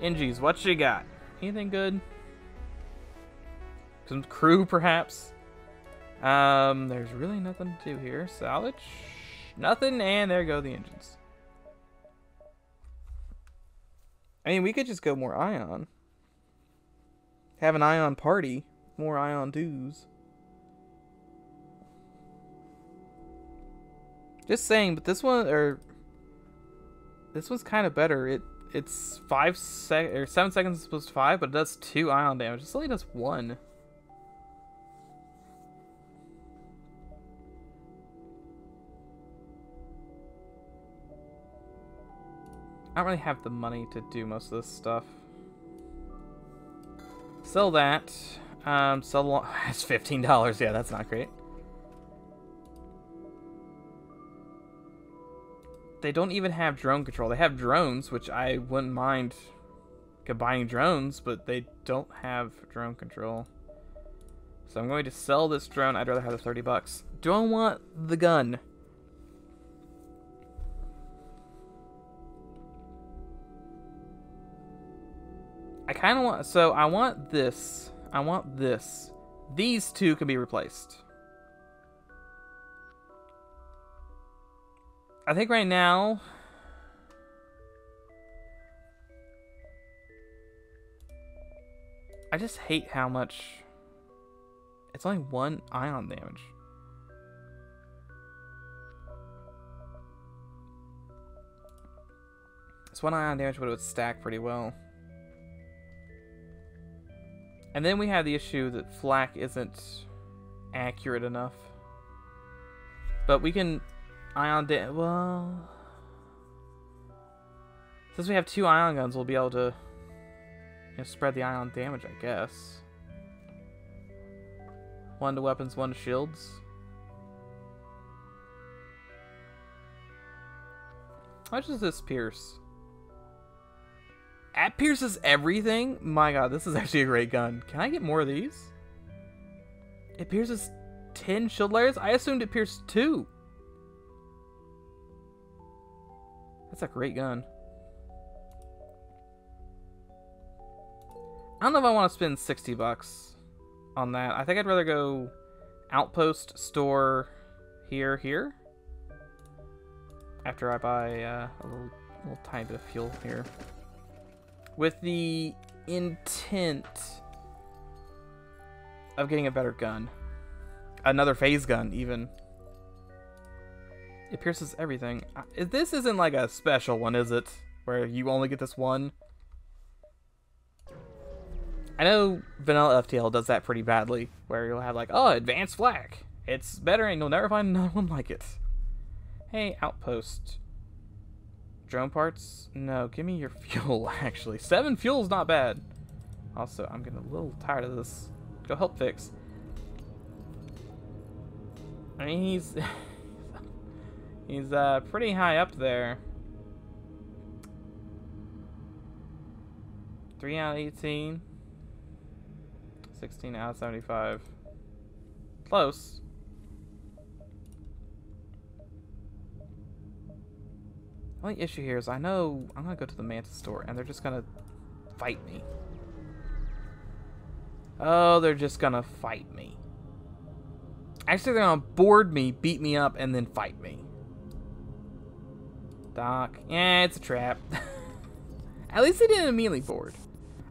Engis, what you got? Anything good? Some crew, perhaps? Um, there's really nothing to do here. Salvage? Nothing, and there go the engines. I mean, we could just go more ion. Have an ion party. More ion dues. Just saying, but this one, or... This one's kind of better. It It's five sec or seven seconds opposed to five, but it does two ion damage. This only does one. I don't really have the money to do most of this stuff. Sell that. Um, sell it's fifteen dollars. Yeah, that's not great. They don't even have drone control. They have drones, which I wouldn't mind combining drones, but they don't have drone control. So I'm going to sell this drone. I'd rather have the 30 bucks. Do I want the gun? I kind of want, so I want this. I want this. These two can be replaced. I think right now, I just hate how much, it's only one ion damage. It's one ion damage, but it would stack pretty well. And then we have the issue that flak isn't accurate enough. But we can ion da well since we have two ion guns we'll be able to you know, spread the ion damage I guess. One to weapons, one to shields. How much does this pierce? That pierces everything? My god, this is actually a great gun. Can I get more of these? It pierces 10 shield layers? I assumed it pierced 2. That's a great gun. I don't know if I want to spend 60 bucks on that. I think I'd rather go outpost, store, here, here. After I buy uh, a little, little tiny bit of fuel here with the intent of getting a better gun. Another phase gun, even. It pierces everything. This isn't like a special one, is it? Where you only get this one? I know vanilla FTL does that pretty badly, where you'll have like, oh, advanced flak. It's better and you'll never find another one like it. Hey, outpost. Drone parts? No, give me your fuel, actually. Seven fuel's not bad. Also, I'm getting a little tired of this. Go help fix. I mean, he's... he's, uh, pretty high up there. 3 out of 18. 16 out of 75. Close. only issue here is I know I'm gonna go to the Manta store and they're just gonna fight me. Oh, they're just gonna fight me. Actually, they're gonna board me, beat me up, and then fight me. Doc. Yeah, it's a trap. At least they didn't immediately board.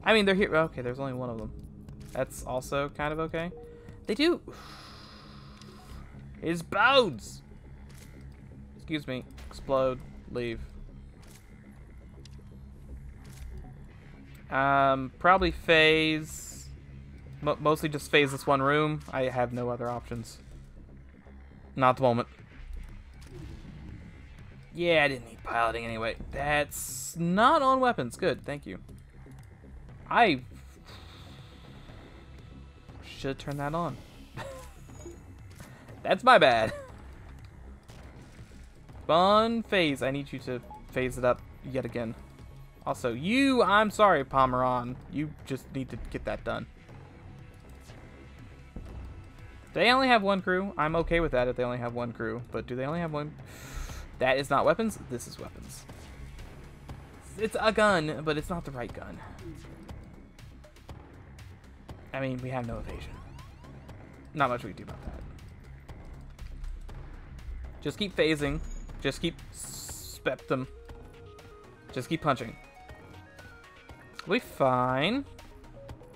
I mean, they're here. Okay, there's only one of them. That's also kind of okay. They do. His bones! Excuse me. Explode leave. Um, probably phase. mostly just phase this one room. I have no other options. Not the moment. Yeah, I didn't need piloting anyway. That's not on weapons. Good, thank you. I should turn that on. That's my bad. Fun phase. I need you to phase it up yet again. Also, you, I'm sorry, Pomeron. You just need to get that done. They only have one crew. I'm okay with that if they only have one crew. But do they only have one? That is not weapons. This is weapons. it's a gun, but it's not the right gun. I mean, we have no evasion. Not much we can do about that. Just keep phasing. Just keep spectum. Just keep punching. Be fine.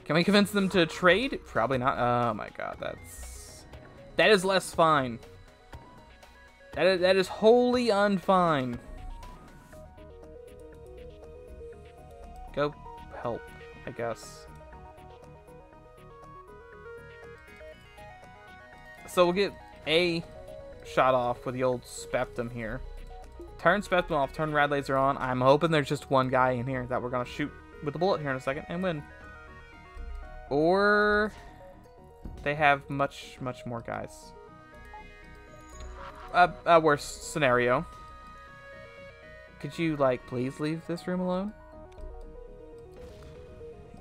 Can we convince them to trade? Probably not. Oh my god, that's... That is less fine. That is, that is wholly unfine. Go help, I guess. So we'll get a shot off with the old Spectum here. Turn Spectum off, turn Rad Laser on. I'm hoping there's just one guy in here that we're going to shoot with the bullet here in a second and win. Or they have much, much more guys. A, a worse scenario. Could you, like, please leave this room alone?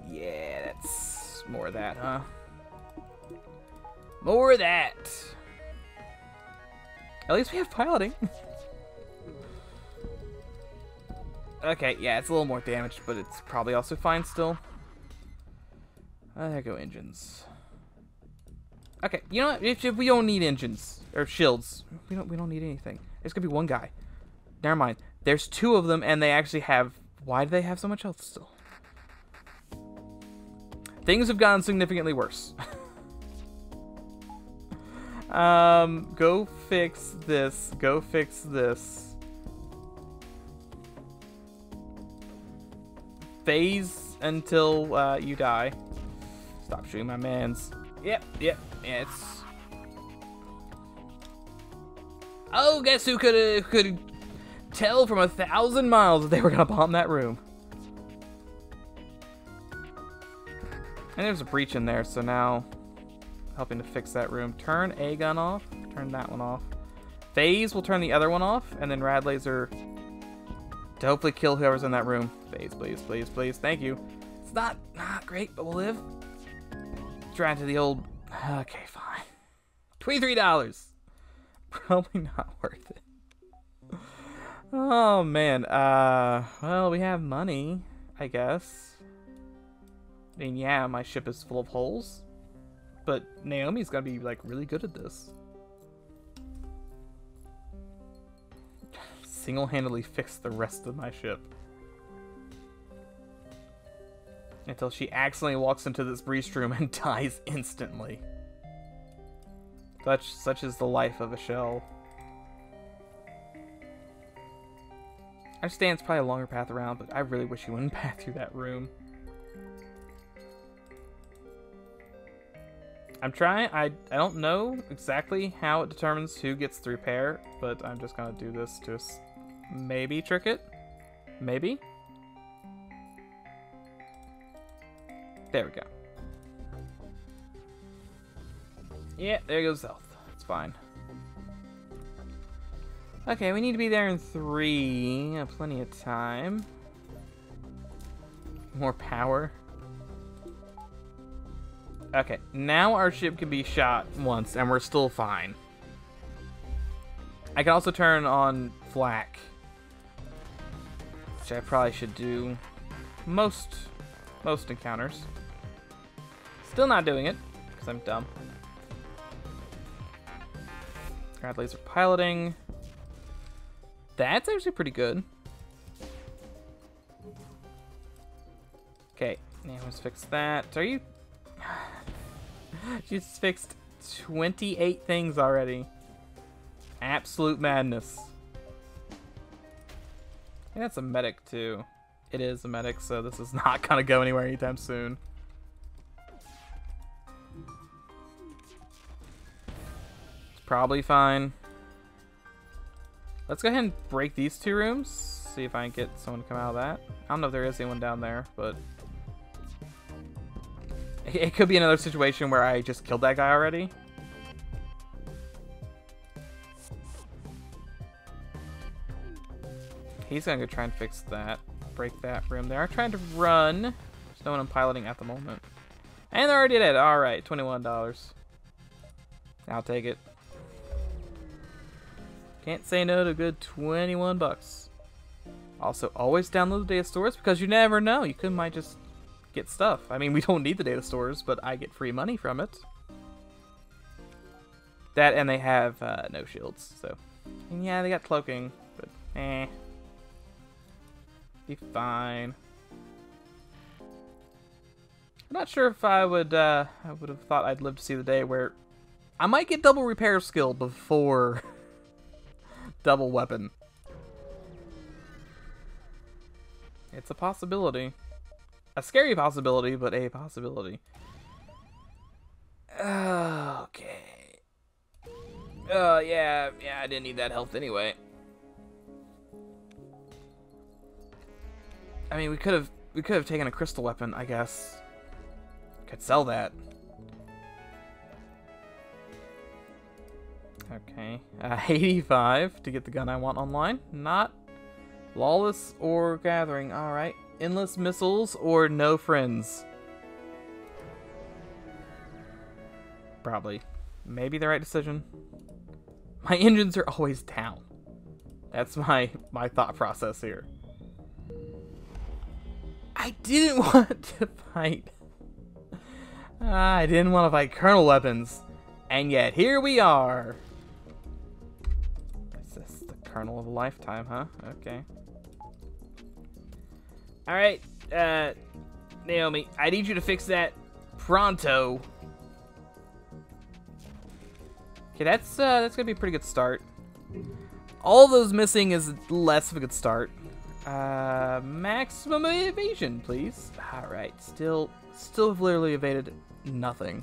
Yeah, that's more of that, huh? More of that. At least we have piloting. okay, yeah, it's a little more damaged, but it's probably also fine still. Uh, there go engines. Okay, you know what? If, if we don't need engines or shields, we don't we don't need anything. There's gonna be one guy. Never mind. There's two of them, and they actually have. Why do they have so much health still? Things have gotten significantly worse. um, go fix this. Go fix this. Phase until uh, you die. Stop shooting my mans. Yep, yep, it's... Oh, guess who could could tell from a thousand miles that they were gonna bomb that room? And there's a breach in there, so now helping to fix that room. Turn a gun off. Turn that one off. Phase will turn the other one off, and then Rad Laser to hopefully kill whoever's in that room. Phase, please, please, please. Thank you. It's not not great, but we'll live. Try to the old. Okay, fine. Twenty-three dollars. Probably not worth it. Oh man. Uh, well, we have money, I guess. I mean, yeah, my ship is full of holes, but Naomi's gonna be like really good at this. Single-handedly fix the rest of my ship. Until she accidentally walks into this breach room and dies instantly. Such such is the life of a shell. I understand it's probably a longer path around, but I really wish you wouldn't path through that room. I'm trying, I, I don't know exactly how it determines who gets the repair, but I'm just gonna do this to maybe trick it. Maybe? There we go. Yeah, there goes health. It's fine. Okay, we need to be there in three. plenty of time. More power. Okay, now our ship can be shot once, and we're still fine. I can also turn on flak, which I probably should do most most encounters. Still not doing it, because I'm dumb. Rad laser piloting. That's actually pretty good. Okay, now let's fix that. Are you She's fixed 28 things already. Absolute madness. And that's a medic too. It is a medic, so this is not gonna go anywhere anytime soon. Probably fine. Let's go ahead and break these two rooms. See if I can get someone to come out of that. I don't know if there is anyone down there, but it could be another situation where I just killed that guy already. He's gonna go try and fix that. Break that room. They are trying to run. There's no one I'm piloting at the moment. And they're already dead. Alright, $21. I'll take it. Can't say no to good 21 bucks. Also, always download the data stores because you never know. You could might just get stuff. I mean, we don't need the data stores, but I get free money from it. That and they have uh, no shields, so and yeah, they got cloaking, but eh, be fine. I'm not sure if I would. Uh, I would have thought I'd live to see the day where I might get double repair skill before double weapon. It's a possibility. A scary possibility, but a possibility. Okay. Uh, yeah, yeah, I didn't need that health anyway. I mean, we could have we could have taken a crystal weapon, I guess. Could sell that. Okay, uh, 85 to get the gun I want online. Not lawless or gathering. All right, endless missiles or no friends. Probably. Maybe the right decision. My engines are always down. That's my my thought process here. I didn't want to fight Ah, I didn't want to fight Colonel Weapons. And yet, here we are. Colonel of a lifetime, huh? Okay. Alright, uh, Naomi, I need you to fix that pronto. Okay, that's, uh, that's gonna be a pretty good start. All those missing is less of a good start. Uh, maximum evasion, please. Alright, still, still have literally evaded nothing.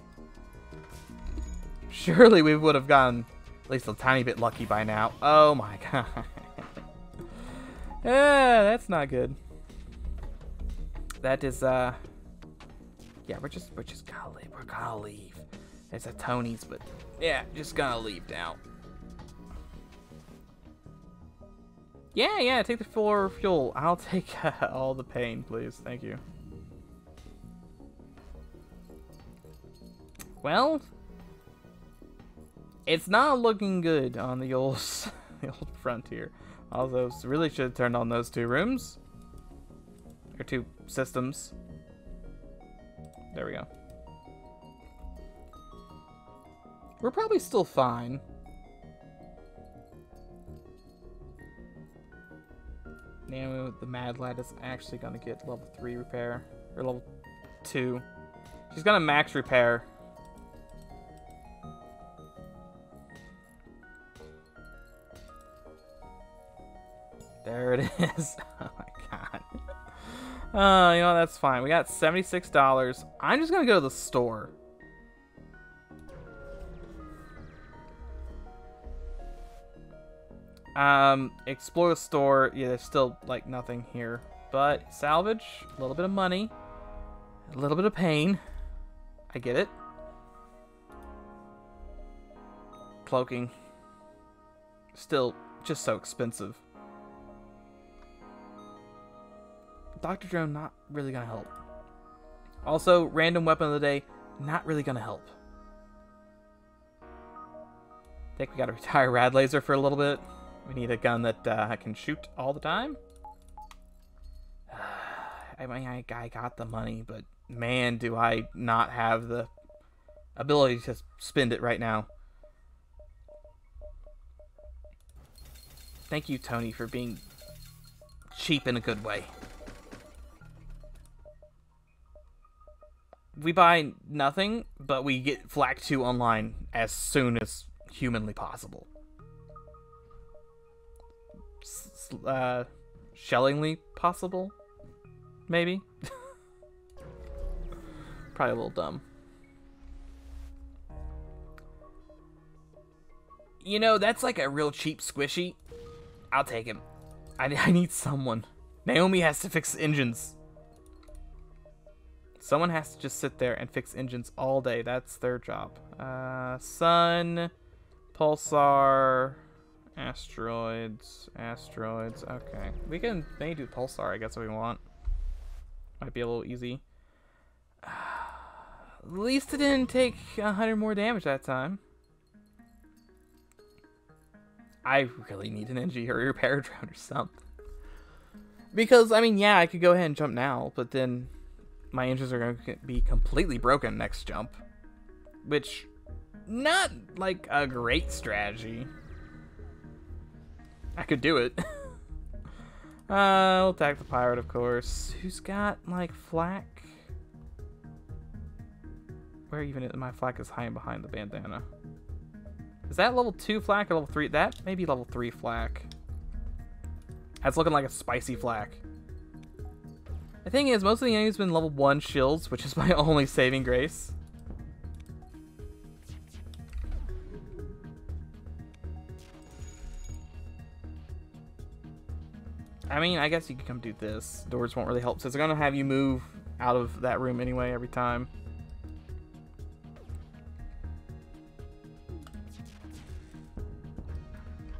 Surely we would have gotten at least a tiny bit lucky by now. Oh my god. yeah, that's not good. That is, uh... Yeah, we're just, we're just gonna leave. We're gonna leave. It's a Tony's, but yeah, just gonna leave now. Yeah, yeah, take the floor fuel. I'll take uh, all the pain, please. Thank you. Well, it's not looking good on the old, the old frontier. Although, really should have turned on those two rooms. Or two systems. There we go. We're probably still fine. Now the Mad Lad is actually going to get level 3 repair. Or level 2. She's going to max repair. There it is. oh my god. Uh, you know, that's fine. We got $76. I'm just gonna go to the store. Um, explore the store. Yeah, there's still, like, nothing here. But salvage, a little bit of money, a little bit of pain. I get it. Cloaking. Still just so expensive. Dr. Drone not really gonna help. Also, random weapon of the day, not really gonna help. I Think we gotta retire Rad Laser for a little bit. We need a gun that uh, can shoot all the time. I mean, I, I got the money, but man, do I not have the ability to spend it right now. Thank you, Tony, for being cheap in a good way. We buy nothing, but we get Flak 2 online as soon as humanly possible. S uh, shellingly possible? Maybe? Probably a little dumb. You know, that's like a real cheap squishy. I'll take him. I, I need someone. Naomi has to fix engines. Someone has to just sit there and fix engines all day. That's their job. Uh, sun, pulsar, asteroids, asteroids. Okay, we can maybe do pulsar. I guess if we want. Might be a little easy. At least it didn't take hundred more damage that time. I really need an Engi or repair drone or something. Because, I mean, yeah, I could go ahead and jump now, but then my engines are going to be completely broken next jump. Which, not like a great strategy. I could do it. uh, I'll attack the pirate, of course. Who's got, like, flak? Where even is my flak is hiding behind the bandana? Is that level 2 flak or level 3? That may be level 3 flak. That's looking like a spicy flak. The thing is, most of the enemies have been level 1 shields, which is my only saving grace. I mean, I guess you could come do this. Doors won't really help, so it's to have you move out of that room anyway every time.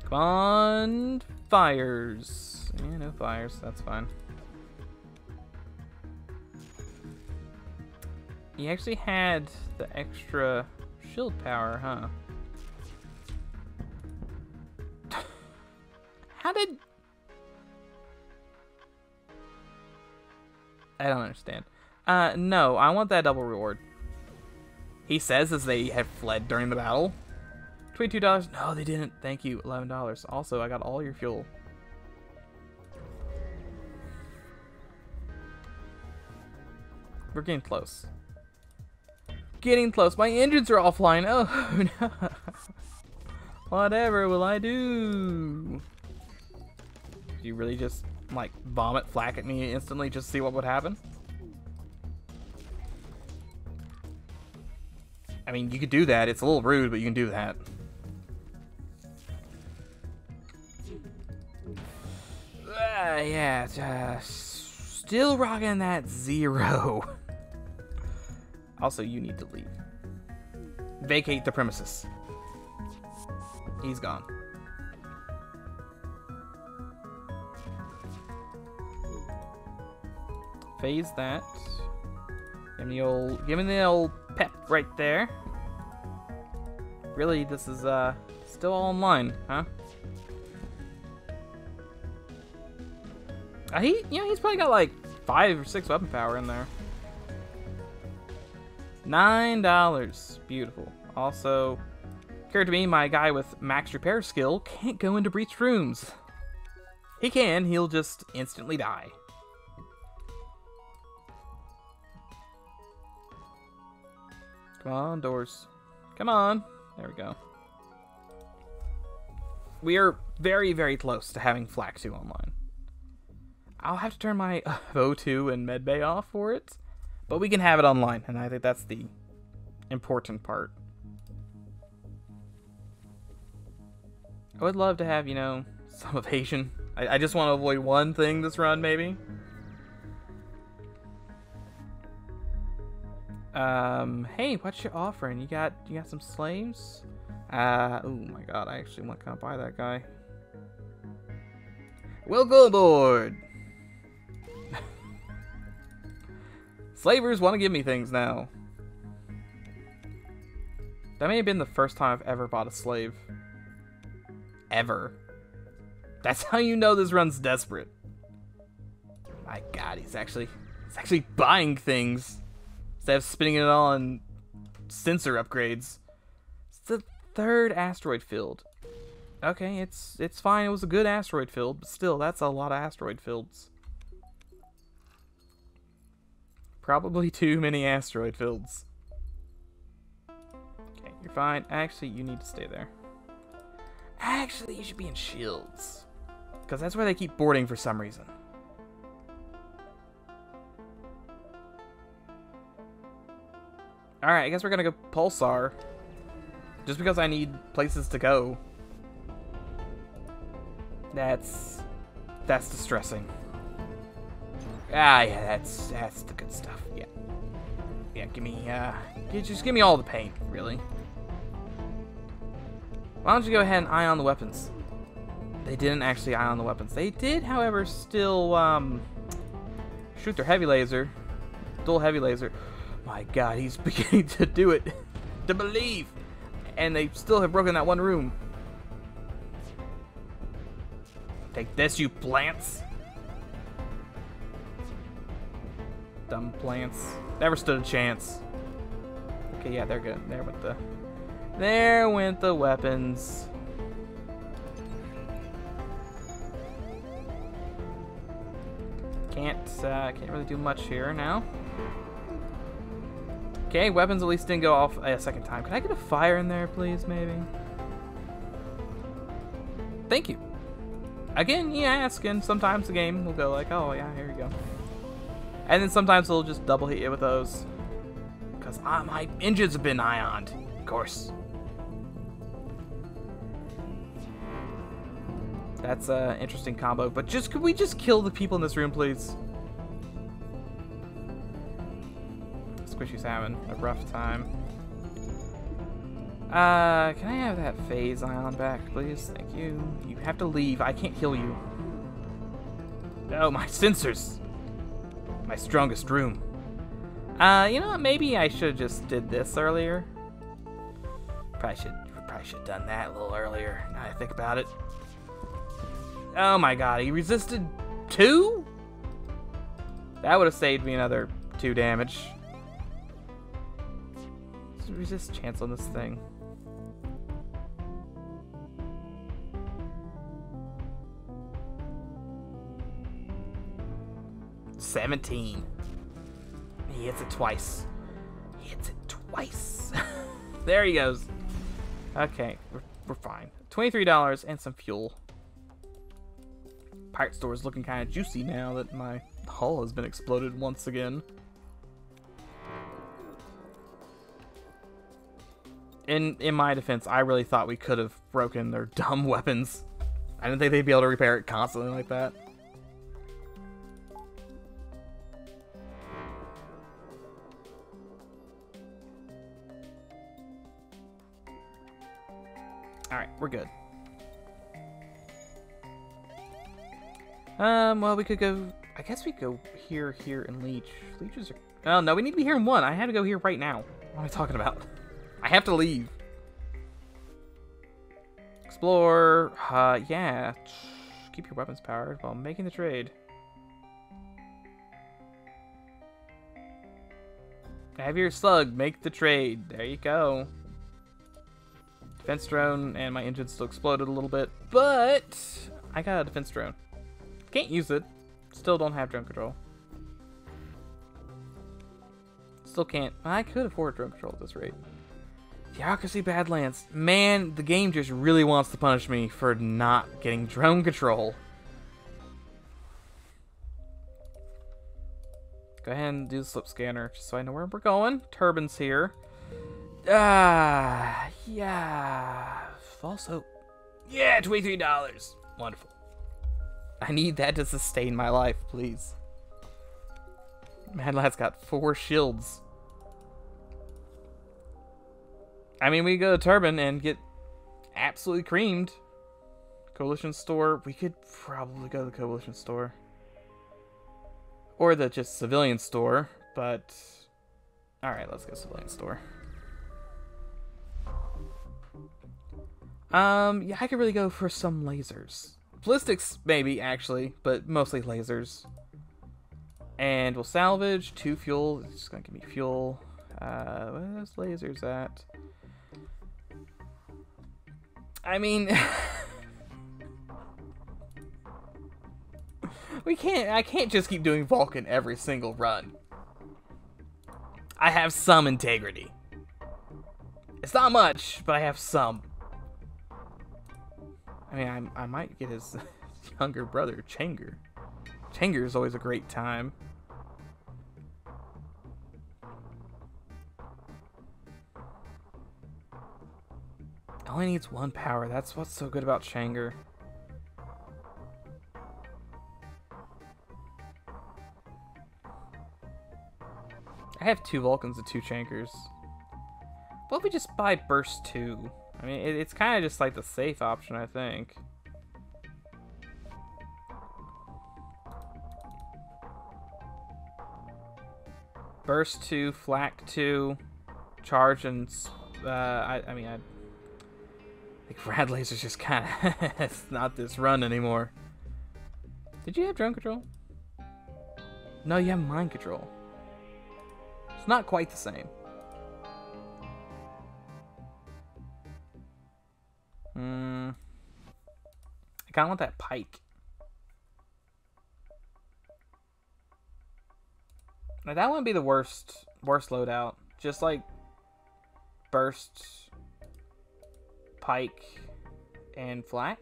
Come on, fires. Yeah, no fires, that's fine. He actually had the extra shield power, huh? How did... I don't understand. Uh, no, I want that double reward. He says as they have fled during the battle. $22. No, they didn't. Thank you. $11. Also, I got all your fuel. We're getting close. Getting close. My engines are offline. Oh, no. Whatever will I do? Do you really just, like, vomit flak at me instantly just to see what would happen? I mean, you could do that. It's a little rude, but you can do that. Uh, yeah, still rocking that zero. also, you need to leave. Vacate the premises. He's gone. Phase that. Give me the old, give me the old pep right there. Really, this is uh still all online, huh? Uh, he, you know, he's probably got like five or six weapon power in there. Nine dollars, beautiful. Also, occurred to me, my guy with max repair skill can't go into breached rooms. He can, he'll just instantly die. Come on, doors. Come on. There we go. We are very, very close to having Flak 2 online. I'll have to turn my O2 and medbay off for it, but we can have it online, and I think that's the important part. I would love to have, you know, some evasion. I, I just want to avoid one thing this run, maybe. Um, hey, what's your offering? You got you got some slaves? Uh, oh my god, I actually want to buy that guy. Welcome aboard! Slavers want to give me things now. That may have been the first time I've ever bought a slave. Ever. That's how you know this run's desperate. My god, he's actually he's actually buying things instead of spending it all on sensor upgrades. It's the third asteroid field. Okay, it's it's fine. It was a good asteroid field, but still, that's a lot of asteroid fields. Probably too many asteroid fields. Okay, you're fine. Actually, you need to stay there. Actually, you should be in shields. Because that's where they keep boarding for some reason. Alright, I guess we're gonna go Pulsar. Just because I need places to go. That's... That's distressing. Ah, yeah, that's that's the good stuff. Yeah. Yeah, give me, uh... Just give me all the paint, really. Why don't you go ahead and eye on the weapons? They didn't actually eye on the weapons. They did, however, still, um... Shoot their heavy laser. Dual heavy laser. My god, he's beginning to do it. to believe. And they still have broken that one room. Take this, you plants. Dumb plants. Never stood a chance. Okay, yeah, they're good. There went the... There went the weapons. Can't, uh, can't really do much here now. Okay, weapons at least didn't go off a second time. Can I get a fire in there, please, maybe? Thank you. Again, you ask, and sometimes the game will go like, oh, yeah, here you go. And then sometimes it'll just double hit you with those. Because uh, my engines have been ioned, of course. That's an interesting combo. But just, could we just kill the people in this room, please? Squishy's having a rough time. Uh, can I have that phase ion back, please? Thank you. You have to leave. I can't heal you. Oh, my sensors. My strongest room. Uh, you know what? Maybe I should have just did this earlier. Probably should probably should have done that a little earlier. Now I think about it. Oh my god, he resisted two? That would have saved me another two damage. Resist chance on this thing. 17. He hits it twice. He hits it twice. there he goes. Okay, we're, we're fine. $23 and some fuel. Pirate store is looking kind of juicy now that my hull has been exploded once again. In in my defense, I really thought we could have broken their dumb weapons. I didn't think they'd be able to repair it constantly like that. Well, we could go... I guess we go here, here, and Leech. Leeches are... Oh, no, we need to be here in one. I had to go here right now. What am I talking about? I have to leave. Explore. Uh, yeah. Keep your weapons powered while making the trade. Have your slug make the trade. There you go. Defense drone, and my engine still exploded a little bit, but I got a defense drone. Can't use it. Still don't have drone control. Still can't. I could afford drone control at this rate. Theocracy Badlands. Man, the game just really wants to punish me for not getting drone control. Go ahead and do the slip scanner just so I know where we're going. Turbines here. Ah, yeah. False hope. Yeah, $23. Wonderful. I need that to sustain my life, please. Mad Lad's got four shields. I mean, we go to Turbine and get absolutely creamed. Coalition store. We could probably go to the Coalition store. Or the just civilian store, but... Alright, let's go civilian store. Um, yeah, I could really go for some lasers. Ballistics, maybe, actually, but mostly lasers. And we'll salvage two fuel. It's just gonna give me fuel. Uh, where's lasers at? I mean... we can't, I can't just keep doing Vulcan every single run. I have some integrity. It's not much, but I have some. I mean, I, I might get his younger brother, Changer. Changer is always a great time. only needs one power. That's what's so good about Changer. I have two Vulcans and two Changers. What if we just buy Burst 2? I mean, it, it's kind of just like the safe option, I think. Burst 2, Flak 2, Charge, and... Uh, I, I mean, I think Rad Laser's just kind of... it's not this run anymore. Did you have drone control? No, you have mind control. It's not quite the same. Kind of want that pike. Now, that wouldn't be the worst worst loadout. Just like burst, pike, and flak.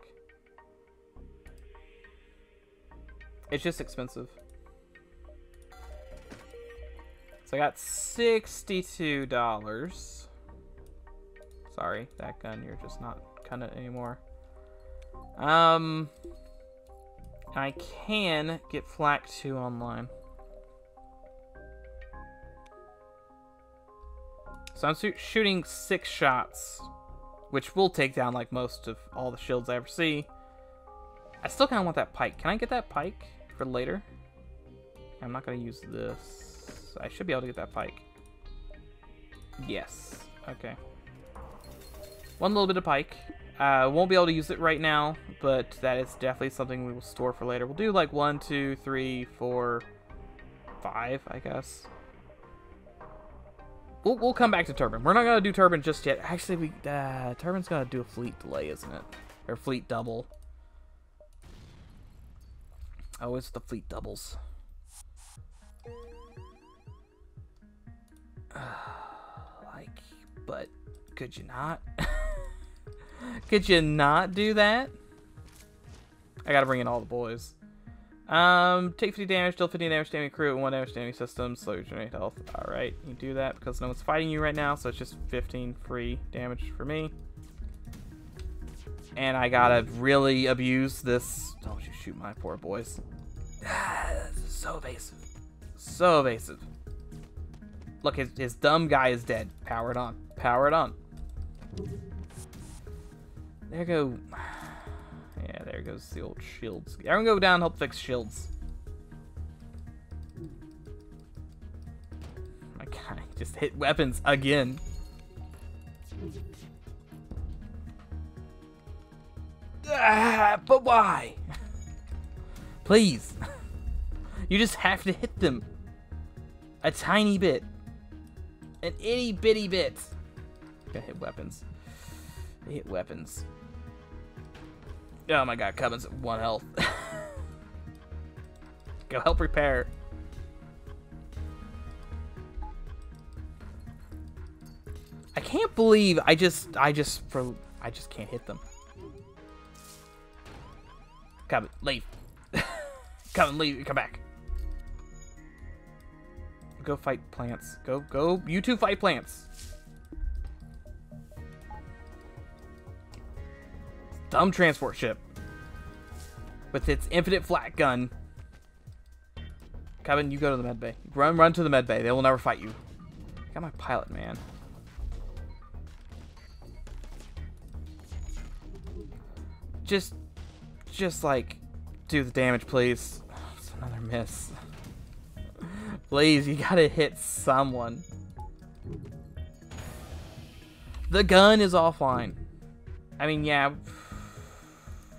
It's just expensive. So I got $62. Sorry, that gun, you're just not cutting it anymore. Um, I can get Flak 2 online. So I'm shooting six shots, which will take down like most of all the shields I ever see. I still kind of want that pike. Can I get that pike for later? I'm not going to use this. I should be able to get that pike. Yes. Okay. One little bit of pike. Uh, won't be able to use it right now, but that is definitely something we will store for later. We'll do like one, two, three, four, five, I guess. We'll, we'll come back to Turbine. We're not going to do Turbine just yet. Actually, we uh, Turbine's going to do a fleet delay, isn't it? Or fleet double. Oh, it's the fleet doubles. like, but could you not? could you not do that? I gotta bring in all the boys. Um, take 50 damage, deal 50 damage to enemy crew, and 1 damage to enemy system, slow generate health. Alright, you do that because no one's fighting you right now, so it's just 15 free damage for me. And I gotta really abuse this. Don't you shoot my poor boys. so evasive. So evasive. Look, his, his dumb guy is dead. Power it on. Power it on. There go. Yeah, there goes the old shields. Everyone go down help fix shields. My god, just hit weapons again. Ah, but why? Please. You just have to hit them. A tiny bit. An itty bitty bit. Gonna hit weapons. hit weapons. Oh my god, Cubbins at one health. Go help repair. I can't believe I just I just for I just can't hit them. Come leave. come and leave come back. Go fight plants. Go go you two fight plants. Dumb transport ship with its infinite flak gun. Kevin, you go to the med bay. Run, run to the med bay. They will never fight you. I got my pilot, man. Just, just like, do the damage, please. It's another miss. please, you gotta hit someone. The gun is offline. I mean, yeah,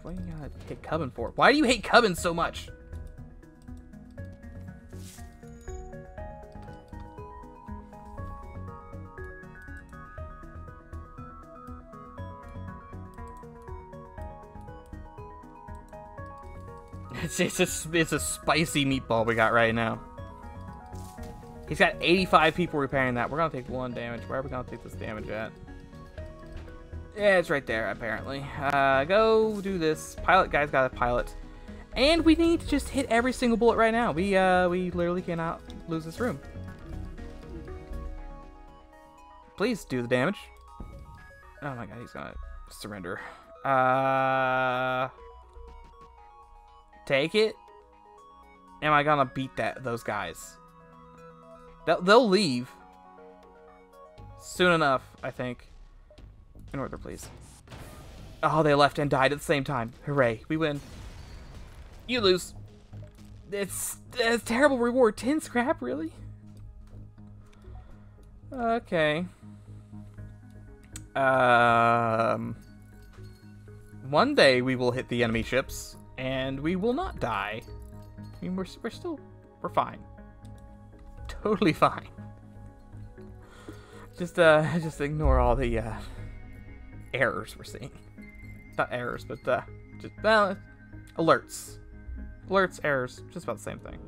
what do you gotta hate Cubbin for? Why do you hate Cubbin so much? It's, it's, a, it's a spicy meatball we got right now. He's got 85 people repairing that. We're to take one damage. Where are we to take this damage at? Yeah, it's right there, apparently. Uh, go do this. Pilot guy's got a pilot. And we need to just hit every single bullet right now. We, uh, we literally cannot lose this room. Please do the damage. Oh my god, he's gonna surrender. Uh... Take it? Am I gonna beat that those guys? They'll, they'll leave. Soon enough, I think. In order, please. Oh, they left and died at the same time. Hooray, we win. You lose. It's, it's terrible reward. 10 scrap, really? Okay. Um, one day we will hit the enemy ships, and we will not die. I mean, we're, we're still, we're fine. Totally fine. just uh, just ignore all the uh, errors we're seeing. Not errors, but uh, just well, alerts, alerts, errors, just about the same thing.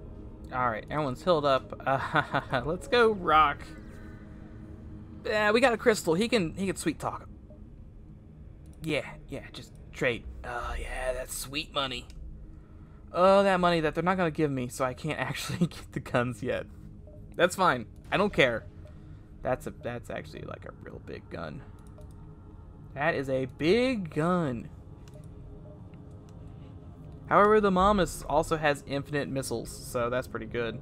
All right, everyone's healed up. Uh, let's go, Rock. Yeah, we got a crystal. He can he can sweet talk. Yeah, yeah, just trade. Oh yeah, that's sweet money. Oh, that money that they're not gonna give me, so I can't actually get the guns yet. That's fine. I don't care. That's a that's actually like a real big gun. That is a big gun. However, the Mamas also has infinite missiles, so that's pretty good.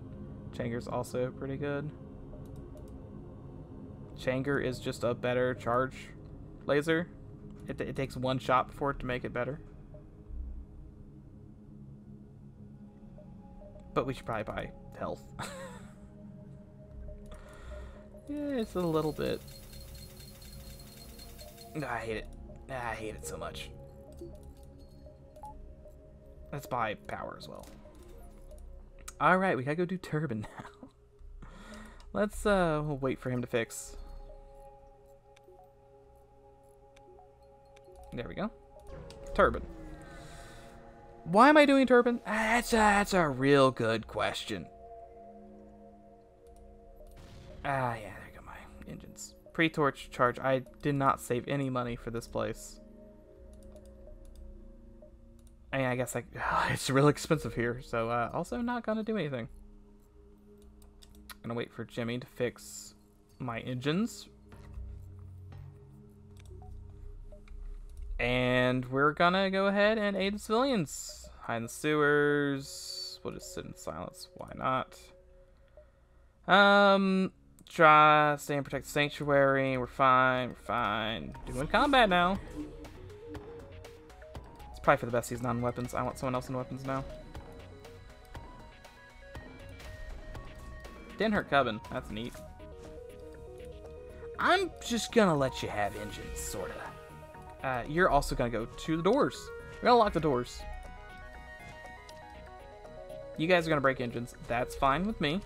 Changer's also pretty good. Changer is just a better charge laser. It, it takes one shot before it to make it better. But we should probably buy health. yeah, it's a little bit. I hate it. I hate it so much. Let's buy power as well. Alright, we gotta go do Turbine now. Let's uh we'll wait for him to fix. There we go. Turbine. Why am I doing Turbine? That's a, that's a real good question. Ah, yeah, Pre-torch charge. I did not save any money for this place. I mean, I guess like it's real expensive here, so uh, also not gonna do anything. Gonna wait for Jimmy to fix my engines. And we're gonna go ahead and aid the civilians. Hide in the sewers. We'll just sit in silence. Why not? Um, try stay and protect the sanctuary. We're fine. We're fine. Doing combat now. It's probably for the best he's not in weapons. I want someone else in weapons now. Didn't hurt Cubbin. That's neat. I'm just gonna let you have engines, sorta. Uh, you're also gonna go to the doors. We're gonna lock the doors. You guys are gonna break engines. That's fine with me.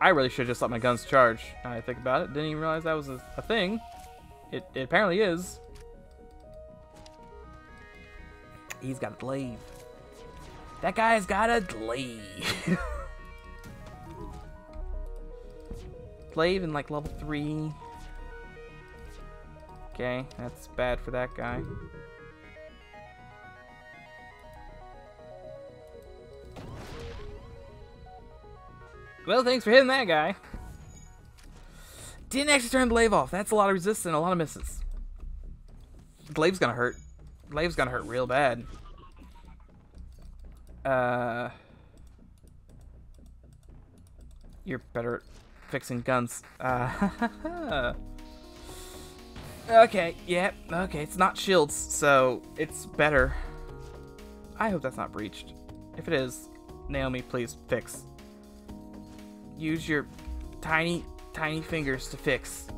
I really should have just let my guns charge. Now I think about it. Didn't even realize that was a, a thing. It, it apparently is. He's got a glaive. That guy's got a glaive. glaive in like level 3. Okay, that's bad for that guy. Well, thanks for hitting that guy. Didn't actually turn the glaive off. That's a lot of resistance, a lot of misses. Glaive's gonna hurt. Glaive's gonna hurt real bad. Uh, you're better at fixing guns. Uh, okay, yeah, okay, it's not shields, so it's better. I hope that's not breached. If it is, Naomi, please fix. Use your tiny, tiny fingers to fix.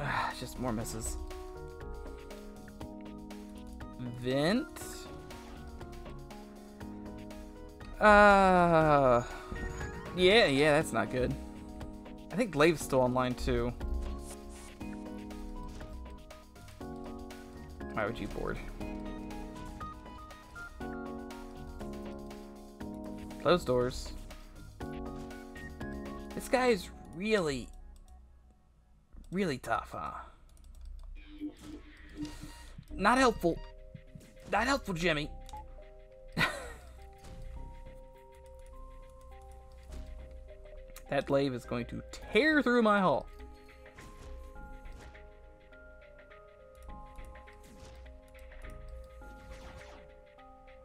Ugh, just more misses. Vent. Uh, yeah, yeah, that's not good. I think Glaive's still online too. Why would you board? Close doors. This guy is really, really tough, huh? Not helpful. Not helpful, Jimmy. that glaive is going to tear through my hull.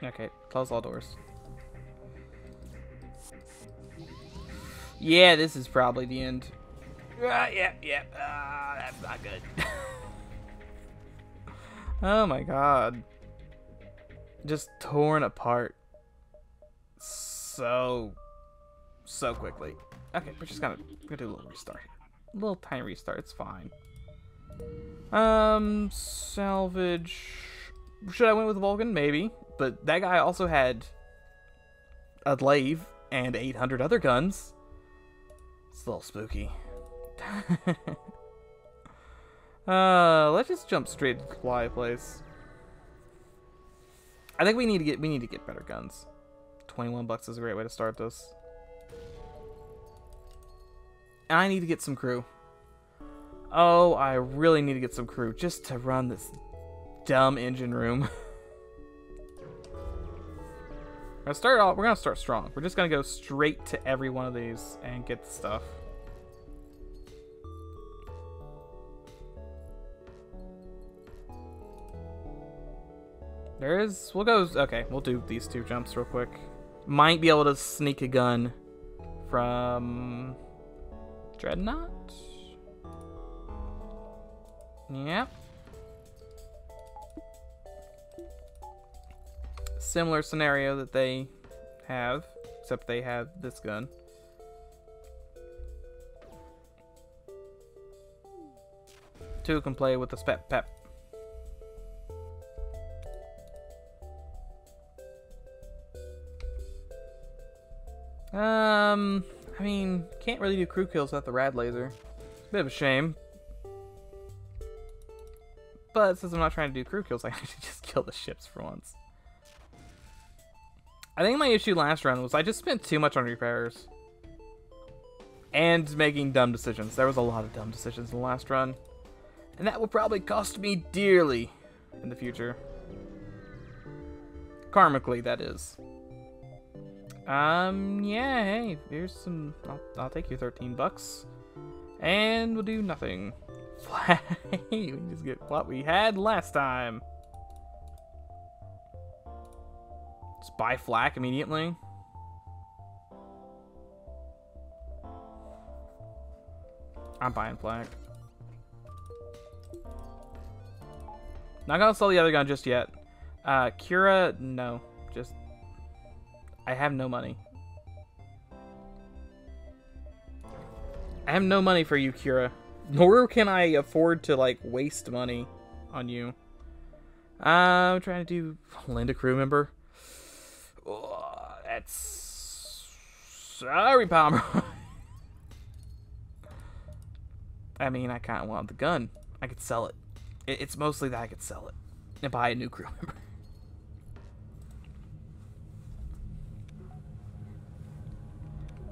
Okay, close all doors. Yeah, this is probably the end. Uh, yeah, yeah, uh, that's not good. oh my god just torn apart so so quickly. Okay, we're just gonna, gonna do a little restart. A little tiny restart, it's fine. Um, salvage. Should I went with Vulcan? Maybe. but that guy also had a glaive and 800 other guns. It's a little spooky. uh, let's just jump straight to the supply place. I think we need to get we need to get better guns. 21 bucks is a great way to start this. And I need to get some crew. Oh, I really need to get some crew just to run this dumb engine room. we're gonna start off. We're gonna start strong. We're just gonna go straight to every one of these and get the stuff. There is. We'll go. Okay, we'll do these two jumps real quick. Might be able to sneak a gun from Dreadnought. Yep. Similar scenario that they have, except they have this gun. Two can play with the spep pep. Um, I mean, can't really do crew kills without the rad laser. Bit of a shame. But since I'm not trying to do crew kills, I can just kill the ships for once. I think my issue last run was I just spent too much on repairs. And making dumb decisions. There was a lot of dumb decisions in the last run. And that will probably cost me dearly in the future. Karmically, that is. Um, yeah, hey, here's some, I'll, I'll take your 13 bucks. And we'll do nothing. we just get what we had last time. Just buy flak immediately. I'm buying flak. Not gonna sell the other gun just yet. Uh, Kira, no. Just I have no money. I have no money for you, Kira. Nor can I afford to, like, waste money on you. Uh, I'm trying to do Linda crew member. That's... Sorry, Palmer. I mean, I kind of want the gun. I could sell it. It's mostly that I could sell it and buy a new crew member.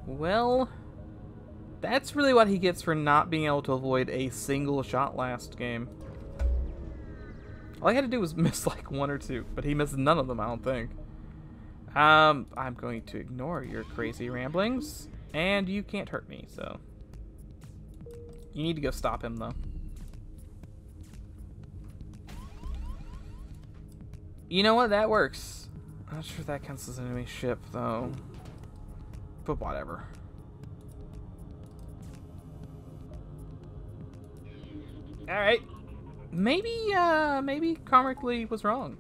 Well, that's really what he gets for not being able to avoid a single shot last game. All I had to do was miss like one or two, but he missed none of them, I don't think. Um, I'm going to ignore your crazy ramblings, and you can't hurt me, so... You need to go stop him, though. You know what? That works. I'm not sure if that counts as an enemy ship, though. But whatever. Alright. Maybe, uh, maybe Karmically was wrong.